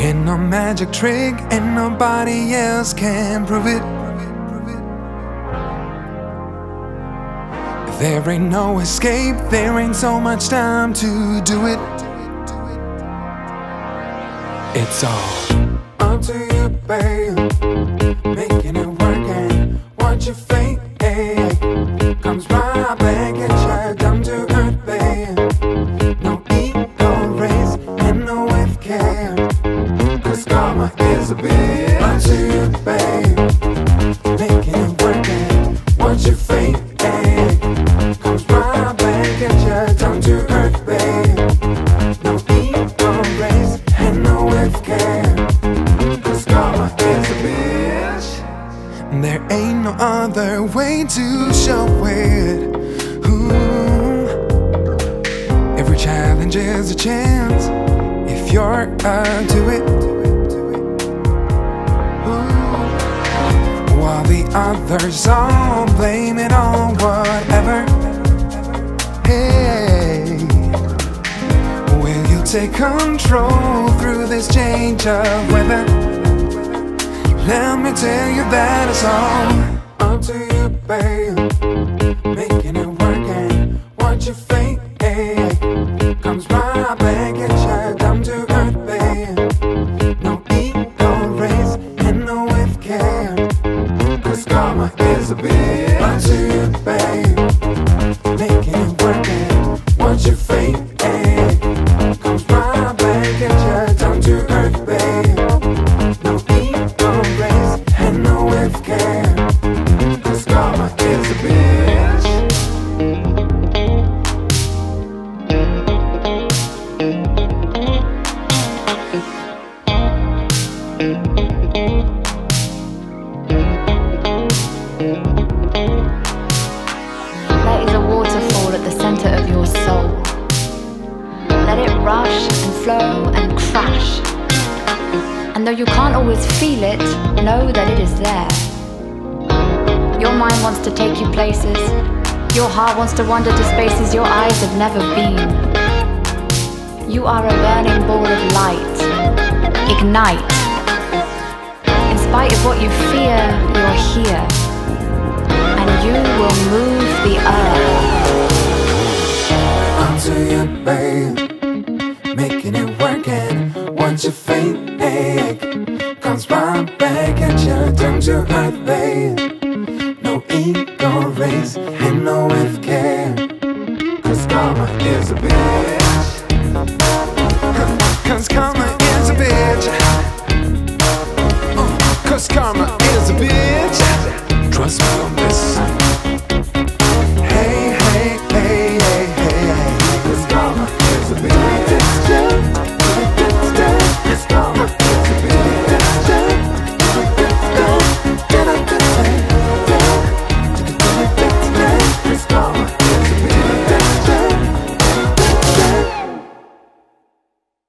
Ain't no magic trick, and nobody else can prove it. There ain't no escape, there ain't so much time to do it. It's all up to you, babe. There ain't no other way to show it. Every challenge is a chance if you're up to it. The others all blame it on whatever. Hey, will you take control through this change of weather? Let me tell you that it's all up to you, babe. Making it work and what you fake comes right back at you, down to earth, babe. No ego race and no if care. Cause karma is a bitch. To you, babe. Making it work and what you fake comes right back at you, down to earth, babe. No ego race and no if care. Cause karma is a bitch. There flow and crash. And though you can't always feel it, know that it is there. Your mind wants to take you places. Your heart wants to wander to spaces your eyes have never been. You are a burning ball of light. Ignite. In spite of what you fear, you're here and you will move the earth. You, babe making it work and once you fake comes right back at you turns your heart babe no ego race and no care cause karma is a bitch. Cause karma is a bitch. Uh, cause karma is a bitch. Trust me on this.